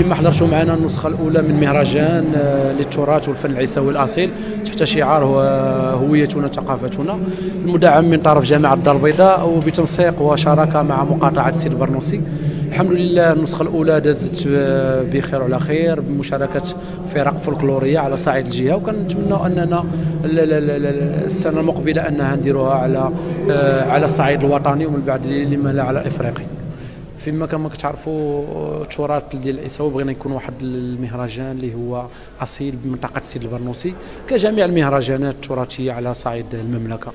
كما حضرتوا معنا النسخة الأولى من مهرجان آه، للتراث والفن العيسوي الأصيل تحت شعار هو هويتنا ثقافتنا. المدعم من طرف جامعة الدار البيضاء وبتنسيق وشراكة مع مقاطعة السيد البرنوسي الحمد لله النسخة الأولى دازت بخير وعلى خير بمشاركة فرق فولكلورية على صعيد الجهة. وكنتمنوا أننا السنة المقبلة أنها نديروها على آه، على الصعيد الوطني ومن بعد لما لا على إفريقي. فيما كما كتعرفوا آه، التراث ديال العيساوي بغينا يكون واحد المهرجان اللي هو أصيل بمنطقة سيد البرنوسي كجميع المهرجانات التراثية على صعيد المملكة.